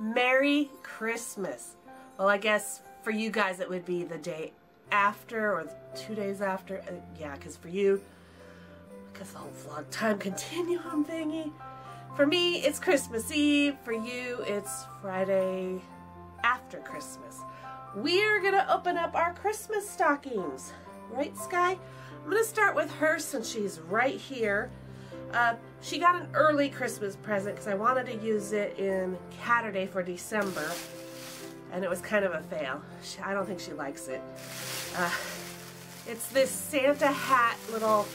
Merry Christmas. Well, I guess for you guys it would be the day after or two days after. Uh, yeah, because for you, because the whole vlog time continuum thingy. For me, it's Christmas Eve. For you, it's Friday after Christmas. We're going to open up our Christmas stockings. Right, Sky? I'm going to start with her since she's right here. Uh, she got an early Christmas present because I wanted to use it in Caturday for December. And it was kind of a fail. She, I don't think she likes it. Uh, it's this Santa hat little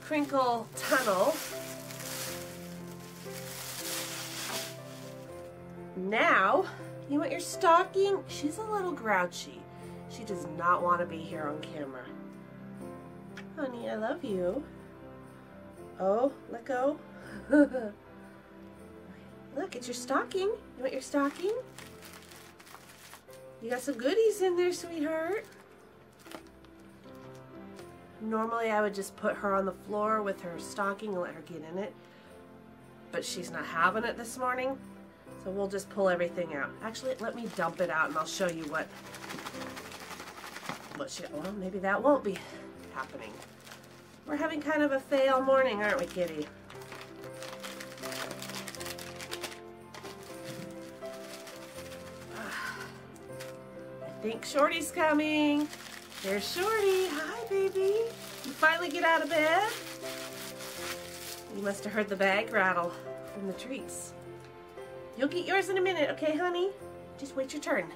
crinkle tunnel. Now, you want your stocking? She's a little grouchy. She does not want to be here on camera. Honey, I love you. Oh, let go. Look, it's your stocking. You want your stocking? You got some goodies in there, sweetheart. Normally I would just put her on the floor with her stocking and let her get in it. But she's not having it this morning. So we'll just pull everything out. Actually, let me dump it out and I'll show you what, what she, well, maybe that won't be happening. We're having kind of a fail morning, aren't we, Kitty? Think Shorty's coming. There's Shorty. Hi, baby. You finally get out of bed? You must have heard the bag rattle from the treats. You'll get yours in a minute, okay, honey? Just wait your turn.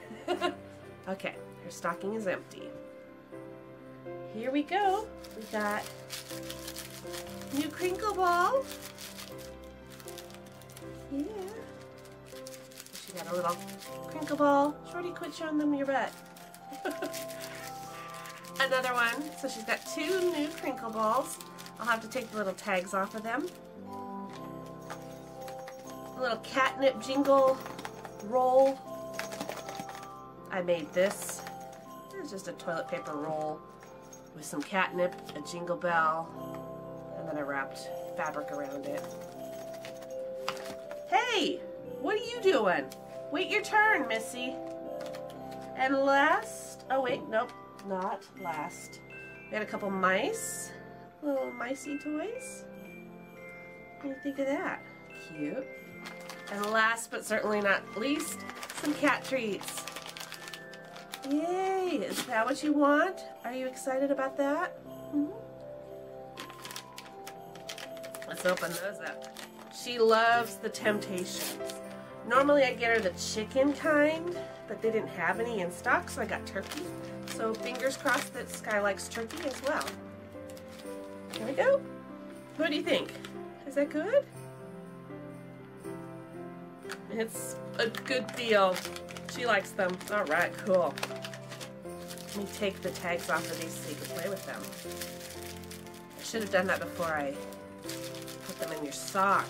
okay, her stocking is empty. Here we go. We got new crinkle ball. Got a little crinkle ball. Shorty, quit showing them your butt. Another one. So she's got two new crinkle balls. I'll have to take the little tags off of them. A little catnip jingle roll. I made this. It's just a toilet paper roll with some catnip, a jingle bell, and then I wrapped fabric around it. Hey! What are you doing? Wait your turn, Missy. And last, oh wait, nope, not last. We had a couple mice, little micey toys. What do you think of that? Cute. And last but certainly not least, some cat treats. Yay! Is that what you want? Are you excited about that? Mm -hmm. Let's open those up. She loves the Temptations. Normally I get her the chicken kind, but they didn't have any in stock, so I got turkey. So fingers crossed that Sky likes turkey as well. Here we go. What do you think? Is that good? It's a good deal. She likes them. All right, cool. Let me take the tags off of these so you can play with them. I should have done that before I put them in your sock.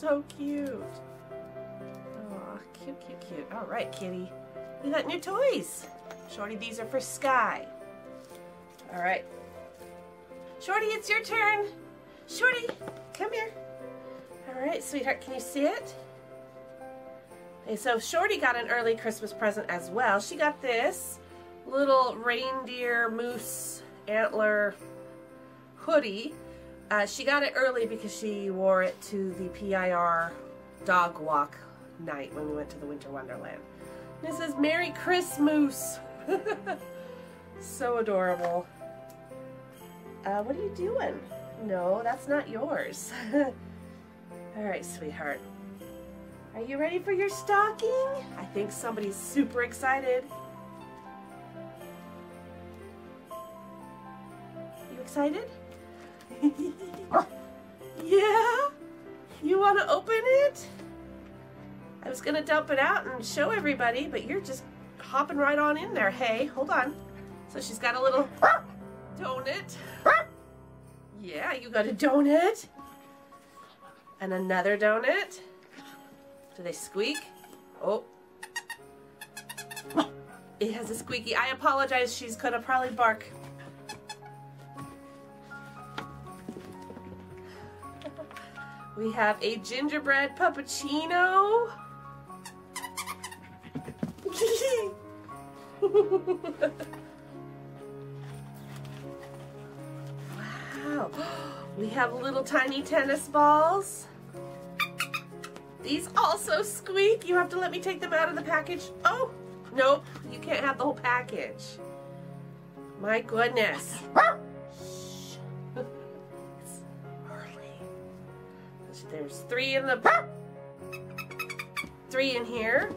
So cute. Oh, cute, cute, cute. All right, kitty. You got new toys. Shorty, these are for Sky. All right, Shorty, it's your turn. Shorty, come here. All right, sweetheart, can you see it? Okay, so Shorty got an early Christmas present as well. She got this little reindeer moose antler hoodie. Uh, she got it early because she wore it to the PIR dog walk night when we went to the Winter Wonderland. And it says, Merry Christmas. so adorable. Uh, what are you doing? No, that's not yours. All right, sweetheart. Are you ready for your stocking? I think somebody's super excited. You excited? yeah? You want to open it? I was going to dump it out and show everybody, but you're just hopping right on in there. Hey, hold on. So she's got a little donut. Yeah, you got a donut. And another donut. Do they squeak? Oh. It has a squeaky. I apologize. She's going to probably bark. We have a gingerbread puppuccino. wow. We have little tiny tennis balls. These also squeak. You have to let me take them out of the package. Oh, nope. You can't have the whole package. My goodness. There's three in the... Three in here.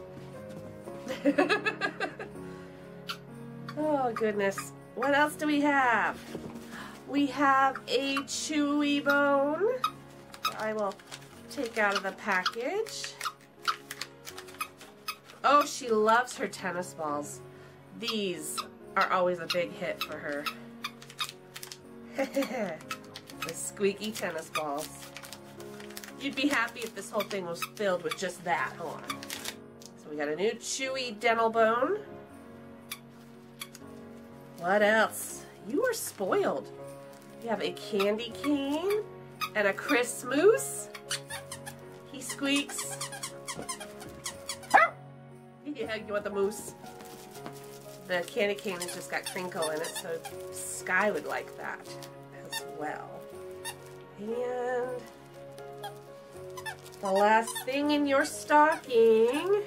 oh, goodness. What else do we have? We have a chewy bone. I will take out of the package. Oh, she loves her tennis balls. These are always a big hit for her. the squeaky tennis balls. You'd be happy if this whole thing was filled with just that. Hold on. So we got a new chewy dental bone. What else? You are spoiled. You have a candy cane and a Chris Moose. He squeaks. Yeah, you want the moose? The candy cane has just got crinkle in it, so Sky would like that as well. And the last thing in your stocking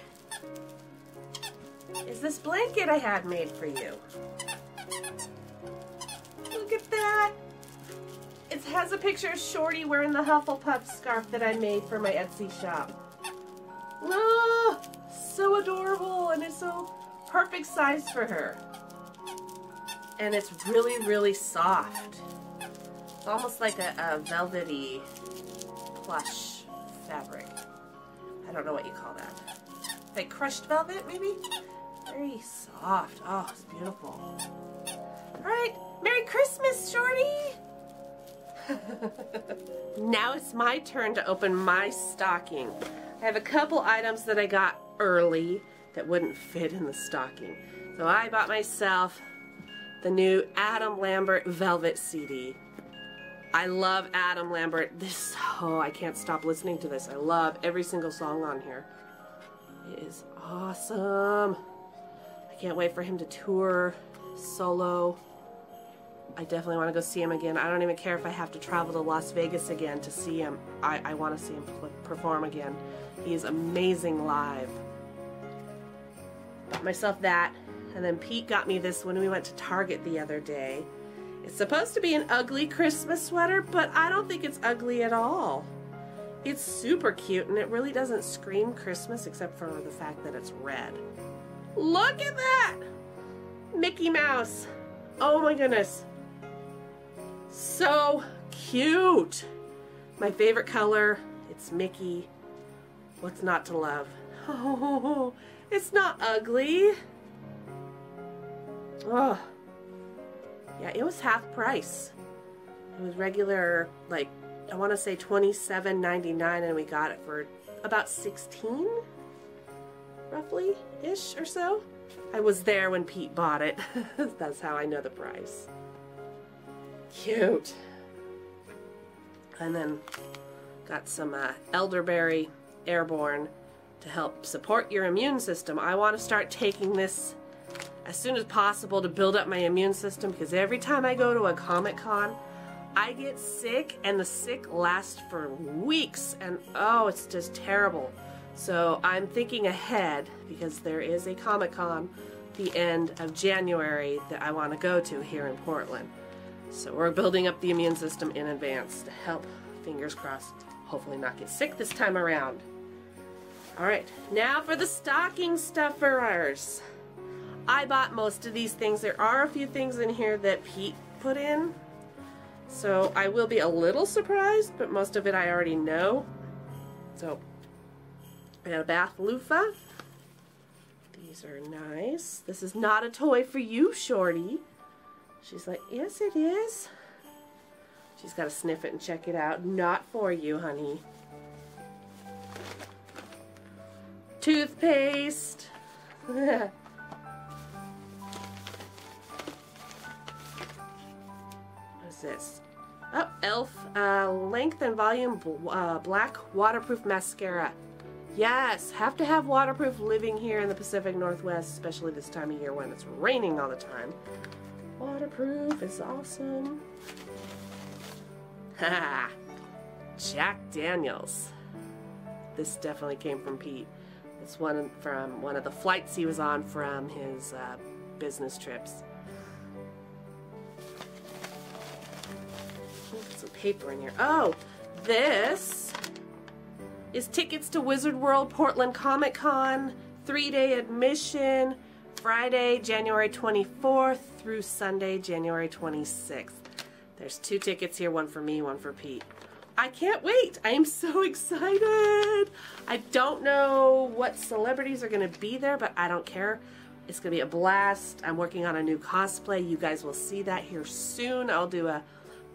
is this blanket I had made for you. Look at that. It has a picture of Shorty wearing the Hufflepuff scarf that I made for my Etsy shop. Oh, so adorable and it's so perfect size for her. And it's really, really soft. It's almost like a, a velvety plush fabric. I don't know what you call that. Like crushed velvet, maybe? Very soft. Oh, it's beautiful. All right, Merry Christmas, Shorty! now it's my turn to open my stocking. I have a couple items that I got early that wouldn't fit in the stocking. So I bought myself the new Adam Lambert Velvet CD. I love Adam Lambert. This, oh, I can't stop listening to this. I love every single song on here. It is awesome. I can't wait for him to tour solo. I definitely want to go see him again. I don't even care if I have to travel to Las Vegas again to see him. I, I want to see him perform again. He is amazing live. Got myself that. And then Pete got me this when we went to Target the other day. It's supposed to be an ugly Christmas sweater, but I don't think it's ugly at all. It's super cute and it really doesn't scream Christmas except for the fact that it's red. Look at that! Mickey Mouse. Oh my goodness. So cute. My favorite color, it's Mickey. What's not to love? Oh, it's not ugly. Oh. Yeah, it was half price. It was regular, like, I want to say $27.99 and we got it for about 16 roughly ish or so. I was there when Pete bought it. That's how I know the price. Cute. And then got some uh, elderberry airborne to help support your immune system. I want to start taking this as soon as possible to build up my immune system because every time I go to a Comic Con, I get sick and the sick lasts for weeks and oh, it's just terrible. So I'm thinking ahead because there is a Comic Con the end of January that I want to go to here in Portland. So we're building up the immune system in advance to help, fingers crossed, hopefully not get sick this time around. Alright, now for the stocking stuffers. I bought most of these things. There are a few things in here that Pete put in. So I will be a little surprised, but most of it I already know. So I got a bath loofah. These are nice. This is not a toy for you, Shorty. She's like, yes, it is. She's got to sniff it and check it out. Not for you, honey. Toothpaste. This? Oh, e.l.f. Uh, length and volume uh, black waterproof mascara. Yes, have to have waterproof living here in the Pacific Northwest, especially this time of year when it's raining all the time. Waterproof is awesome. Ha! Jack Daniels. This definitely came from Pete. It's one from one of the flights he was on from his uh, business trips. Paper in here. Oh, this is tickets to Wizard World Portland Comic Con, three day admission, Friday, January 24th through Sunday, January 26th. There's two tickets here, one for me, one for Pete. I can't wait. I am so excited. I don't know what celebrities are going to be there, but I don't care. It's going to be a blast. I'm working on a new cosplay. You guys will see that here soon. I'll do a,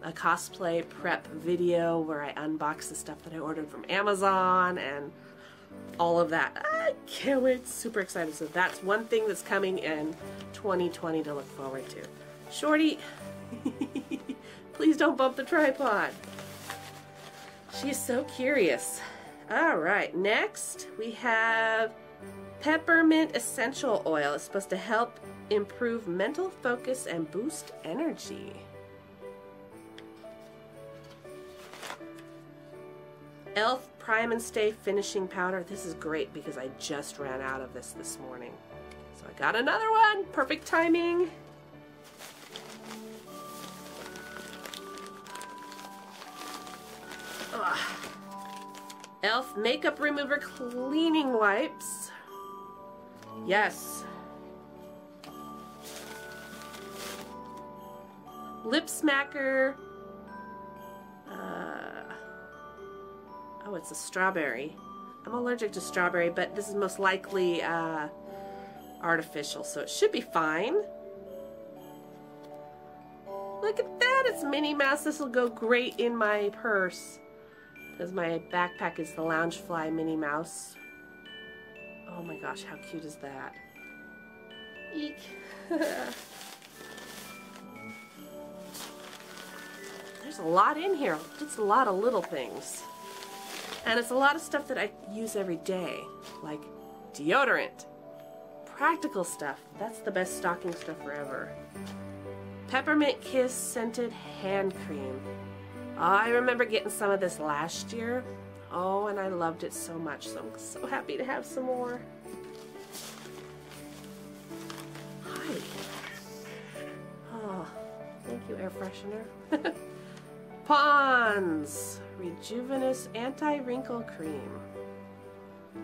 a cosplay prep video where I unbox the stuff that I ordered from Amazon and all of that. I can't wait. Super excited. So that's one thing that's coming in 2020 to look forward to. Shorty, please don't bump the tripod. She's so curious. All right, next we have peppermint essential oil. It's supposed to help improve mental focus and boost energy. e.l.f. Prime and Stay Finishing Powder. This is great because I just ran out of this this morning. So I got another one. Perfect timing. Ugh. e.l.f. Makeup Remover Cleaning Wipes. Yes. Lip Smacker. Oh, it's a strawberry. I'm allergic to strawberry, but this is most likely uh, artificial, so it should be fine. Look at that, it's Minnie Mouse. This will go great in my purse because my backpack is the Loungefly Minnie Mouse. Oh my gosh, how cute is that? Eek. There's a lot in here. It's a lot of little things. And it's a lot of stuff that I use every day, like deodorant. Practical stuff. That's the best stocking stuff forever. Peppermint Kiss Scented Hand Cream. I remember getting some of this last year. Oh, and I loved it so much, so I'm so happy to have some more. Hi. Oh, thank you, air freshener. Pond's Rejuveness Anti-Wrinkle Cream.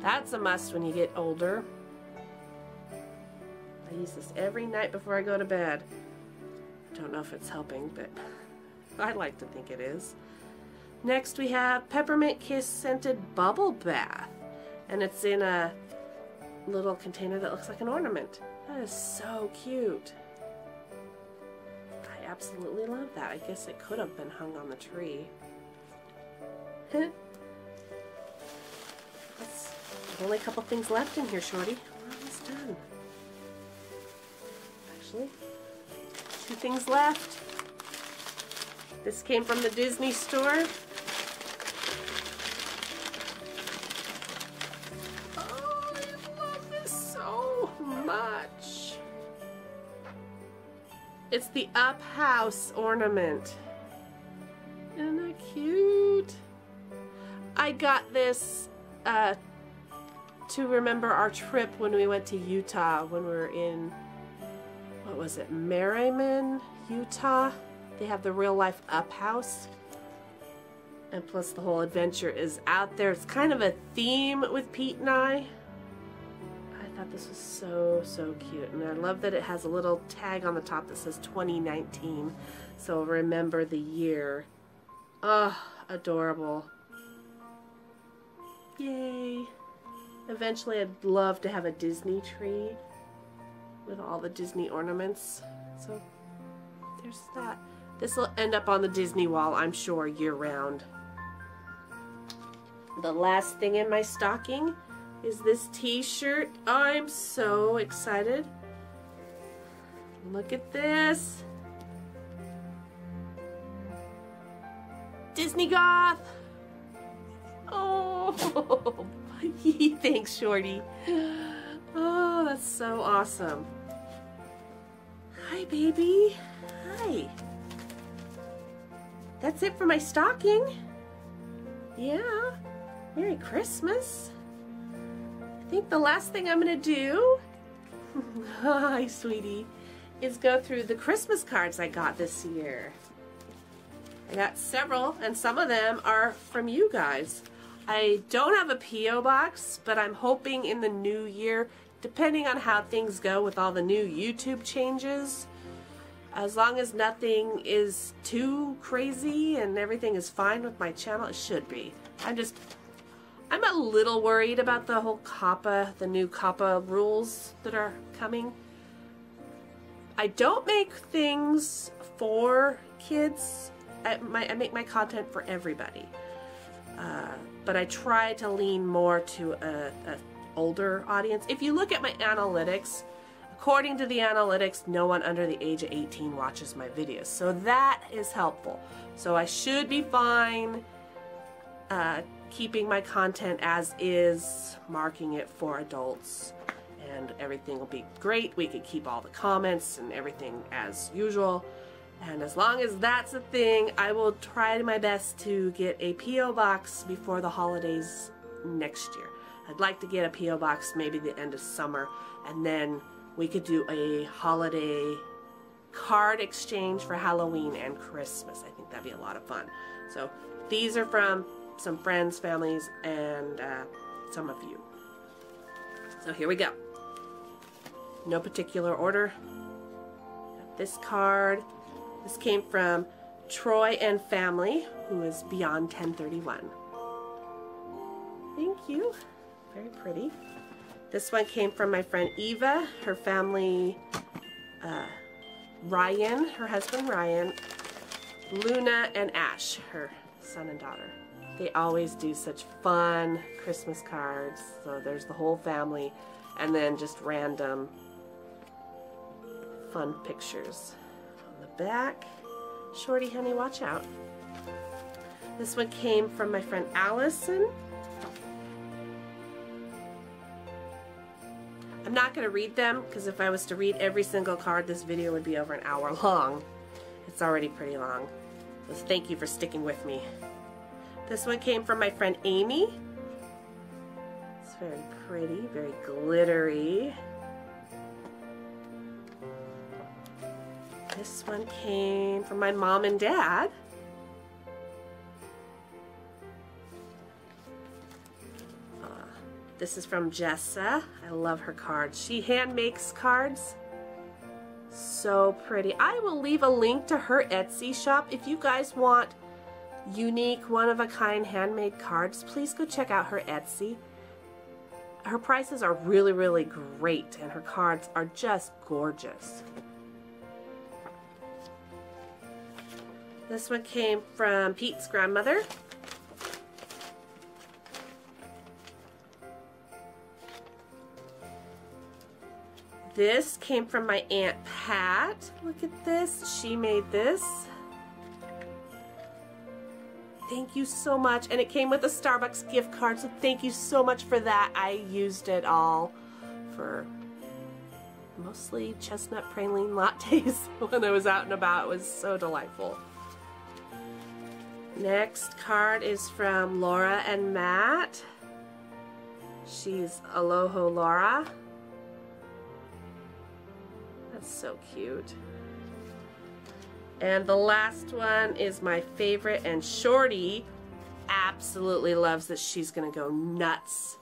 That's a must when you get older. I use this every night before I go to bed. Don't know if it's helping, but I like to think it is. Next we have Peppermint Kiss Scented Bubble Bath. And it's in a little container that looks like an ornament. That is so cute. Absolutely love that. I guess it could have been hung on the tree. There's only a couple things left in here, Shorty. We're almost done. Actually, two things left. This came from the Disney store. It's the Up House ornament. Isn't that cute? I got this uh, to remember our trip when we went to Utah when we were in, what was it, Herriman, Utah? They have the real life up house. And plus the whole adventure is out there. It's kind of a theme with Pete and I. Thought this was so, so cute. And I love that it has a little tag on the top that says 2019. So remember the year. Oh, adorable. Yay. Eventually I'd love to have a Disney tree with all the Disney ornaments. So there's that. This will end up on the Disney wall, I'm sure, year-round. The last thing in my stocking is this t-shirt. I'm so excited. Look at this. Disney Goth. Oh, thanks, Shorty. Oh, that's so awesome. Hi, baby. Hi. That's it for my stocking. Yeah. Merry Christmas. I think the last thing I'm going to do, hi, sweetie, is go through the Christmas cards I got this year. I got several, and some of them are from you guys. I don't have a P.O. box, but I'm hoping in the new year, depending on how things go with all the new YouTube changes, as long as nothing is too crazy and everything is fine with my channel, it should be. I'm just, I'm a little worried about the whole COPPA, the new COPPA rules that are coming. I don't make things for kids. I, my, I make my content for everybody. Uh, but I try to lean more to a, a older audience. If you look at my analytics, according to the analytics, no one under the age of 18 watches my videos. So that is helpful. So I should be fine uh, keeping my content as is, marking it for adults, and everything will be great. We could keep all the comments and everything as usual. And as long as that's a thing, I will try my best to get a P.O. box before the holidays next year. I'd like to get a P.O. box maybe the end of summer, and then we could do a holiday card exchange for Halloween and Christmas. I think that'd be a lot of fun. So these are from some friends, families, and uh, some of you. So here we go. No particular order. This card this came from Troy and Family, who is beyond 1031. Thank you. Very pretty. This one came from my friend Eva, her family, uh, Ryan, her husband Ryan, Luna, and Ash, her son and daughter. They always do such fun Christmas cards. So there's the whole family, and then just random fun pictures On the back. Shorty, honey, watch out. This one came from my friend Allison. I'm not going to read them because if I was to read every single card, this video would be over an hour long. It's already pretty long. So thank you for sticking with me. This one came from my friend Amy. It's very pretty, very glittery. This one came from my mom and dad. Uh, this is from Jesa. I love her cards. She hand makes cards. So pretty. I will leave a link to her Etsy shop. If you guys want unique, one-of-a-kind handmade cards, please go check out her Etsy. Her prices are really, really great, and her cards are just gorgeous. This one came from Pete's grandmother. This came from my Aunt Pat. Look at this. She made this. Thank you so much. And it came with a Starbucks gift card, so thank you so much for that. I used it all for mostly chestnut praline lattes when I was out and about. It was so delightful. Next card is from Laura and Matt. She's Aloha Laura. That's so cute. And the last one is my favorite, and Shorty absolutely loves this. She's gonna go nuts.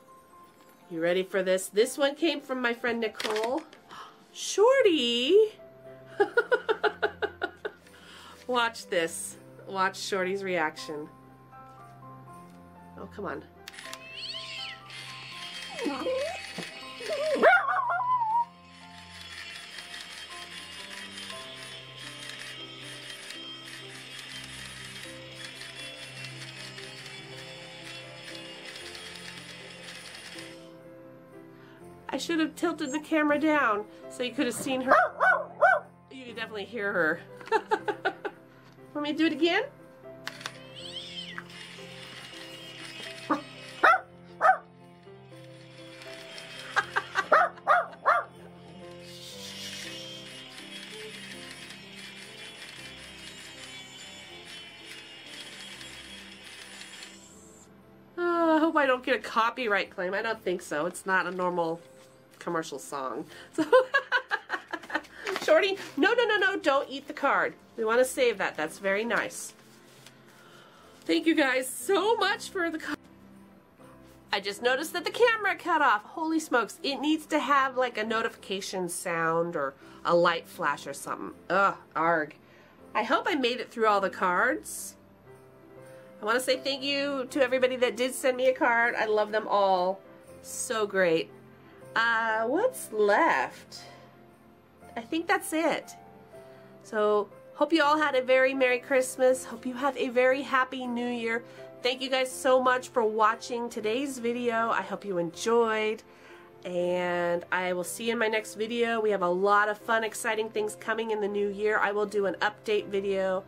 You ready for this? This one came from my friend Nicole. Shorty! Watch this. Watch Shorty's reaction. Oh, come on. I should have tilted the camera down so you could have seen her. You could definitely hear her. Want me to do it again? Uh, I don't get a copyright claim. I don't think so. It's not a normal commercial song. So, Shorty, no, no, no, no, don't eat the card. We want to save that. That's very nice. Thank you guys so much for the I just noticed that the camera cut off. Holy smokes. It needs to have like a notification sound or a light flash or something. Ugh, arg. I hope I made it through all the cards. I want to say thank you to everybody that did send me a card. I love them all. So great. Uh, what's left? I think that's it. So, hope you all had a very Merry Christmas. Hope you have a very Happy New Year. Thank you guys so much for watching today's video. I hope you enjoyed. And I will see you in my next video. We have a lot of fun, exciting things coming in the new year. I will do an update video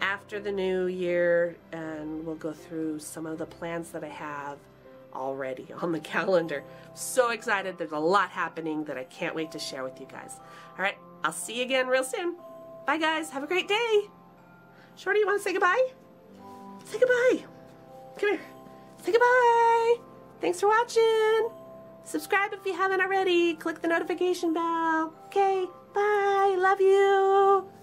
after the new year and we'll go through some of the plans that I have already on the calendar. So excited. There's a lot happening that I can't wait to share with you guys. All right, I'll see you again real soon. Bye, guys. Have a great day. Shorty, you want to say goodbye? Say goodbye. Come here. Say goodbye. Thanks for watching. Subscribe if you haven't already. Click the notification bell. Okay, bye. Love you.